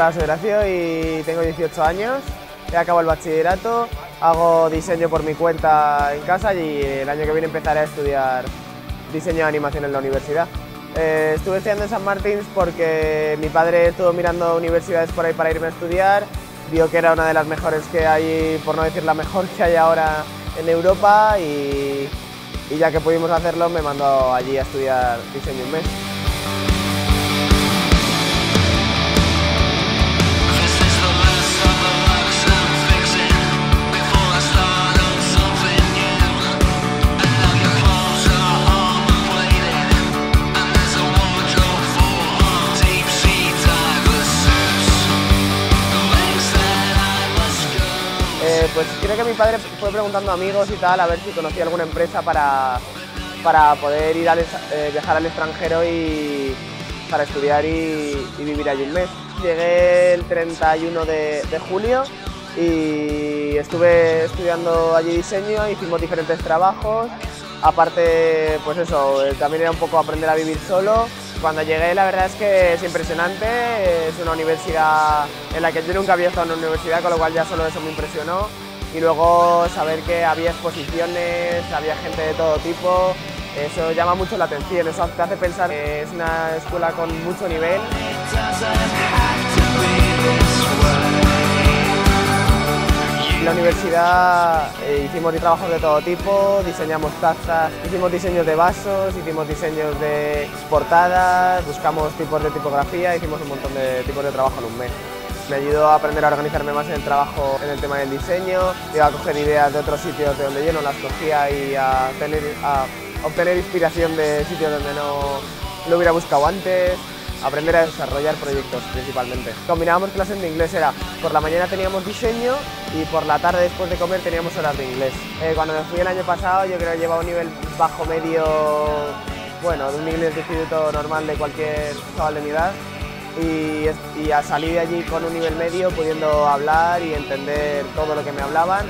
Hola, soy y tengo 18 años. He acabado el bachillerato, hago diseño por mi cuenta en casa y el año que viene empezaré a estudiar diseño de animación en la universidad. Eh, estuve estudiando en San Martín porque mi padre estuvo mirando universidades por ahí para irme a estudiar, vio que era una de las mejores que hay, por no decir la mejor que hay ahora en Europa y, y ya que pudimos hacerlo me mandó allí a estudiar diseño un mes. Pues creo que mi padre fue preguntando a amigos y tal a ver si conocía alguna empresa para, para poder ir eh, viajar al extranjero y para estudiar y, y, vivir allí un mes. Llegué el 31 de, de, julio y estuve estudiando allí diseño, hicimos diferentes trabajos. Aparte, pues eso, eh, también era un poco aprender a vivir solo cuando llegué la verdad es que es impresionante, es una universidad en la que yo nunca había estado en una universidad, con lo cual ya solo eso me impresionó. Y luego saber que había exposiciones, había gente de todo tipo, eso llama mucho la atención, eso te hace pensar que es una escuela con mucho nivel. En la universidad eh, hicimos trabajos de todo tipo, diseñamos tazas, hicimos diseños de vasos, hicimos diseños de portadas, buscamos tipos de tipografía, hicimos un montón de tipos de trabajo en un mes. Me ayudó a aprender a organizarme más en el trabajo, en el tema del diseño, iba a coger ideas de otros sitios de donde yo no las cogía y a, tener, a obtener inspiración de sitios donde no lo hubiera buscado antes aprender a desarrollar proyectos principalmente. Combinábamos clases de inglés, era por la mañana teníamos diseño y por la tarde después de comer teníamos horas de inglés. Eh, cuando me fui el año pasado yo creo que llevaba un nivel bajo medio, bueno, de un inglés de instituto normal de cualquier chaval de mi edad y, y, a salir de allí con un nivel medio pudiendo hablar y entender todo lo que me hablaban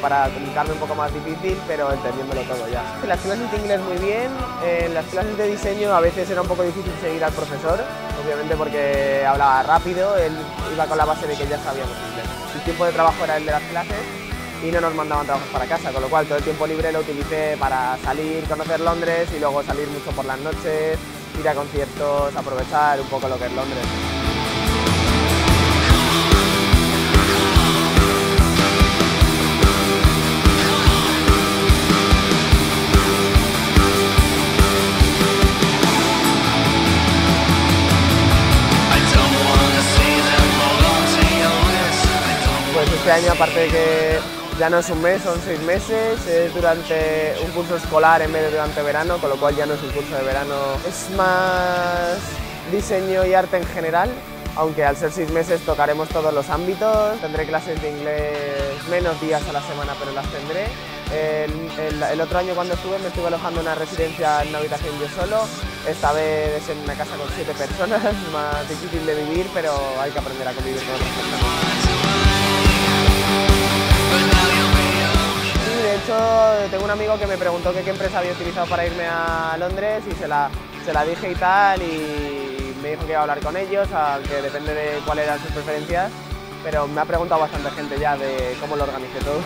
para comunicarme un poco más difícil pero entendiéndolo todo ya. Las clases de inglés muy bien, en las clases de diseño a veces era un poco difícil seguir al profesor, obviamente porque hablaba rápido, él iba con la base de que ya sabíamos inglés. El tiempo de trabajo era el de las clases y no nos mandaban trabajos para casa, con lo cual todo el tiempo libre lo utilicé para salir, conocer Londres y luego salir mucho por las noches, ir a conciertos, aprovechar un poco lo que es Londres. Pues este año, aparte de que ya no es un mes, son seis meses, es durante un curso escolar en vez de durante verano, con lo cual ya no es un curso de verano. Es más diseño y arte en general, aunque al ser seis meses tocaremos todos los ámbitos. Tendré clases de inglés menos días a la semana, pero las tendré. El, otro año cuando estuve me estuve alojando en una residencia en una habitación yo solo. Esta vez en una casa con siete personas, más difícil de vivir, pero hay que aprender a convivir con otras personas. Tengo un amigo que me preguntó qué empresa había utilizado para irme a Londres y se la, se la dije y tal y me dijo que iba a hablar con ellos, que depende de cuáles eran sus preferencias, pero me ha preguntado bastante gente ya de cómo lo organicé todo.